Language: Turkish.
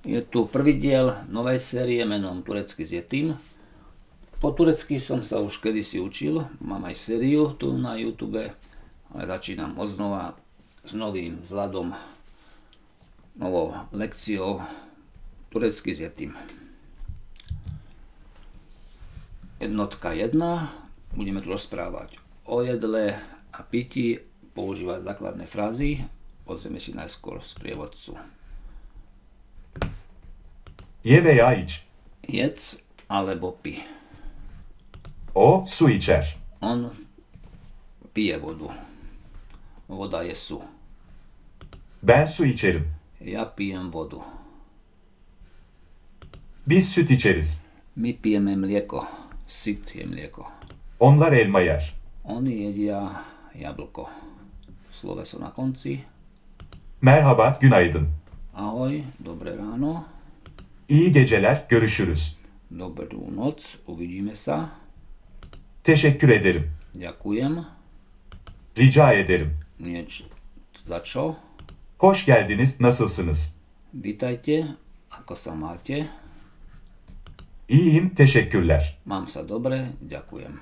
Je tu prvý diel novej série menom Turecky s Jetým. Po turecky som sa už kedysi učil, mám aj sériu tu na YouTube, ale začínam odznova s novým vzhľadom, novou lekciou Turecky s Jetým. Jednotka 1, budeme tu rozprávať o jedle a pití, používať základné frázy. Pozrieme si najskôr z prievodcu. Ye veya iç. Jedz alebo pi. O su içer. On pije vodu. Voda je su. Ben su içerim. Ja pijem vodu. Biz süt içeriz. My pijeme mlieko. Sit je mlieko. Onlar elma yer. Oni jedia jablko. Sloveso na konci. Merhaba, günaydın. Ahoj, dobré ráno. İyi geceler, görüşürüz. Dobrú noc, uvidíme sa. Teşekkür ederim. Ďakujem. Rica ederim. Nieč za čo? Hoş geldiniz, nasılsınız? Vítajte, ako sa máte? İyiyim, teşekkürler. Mám sa dobre, ďakujem.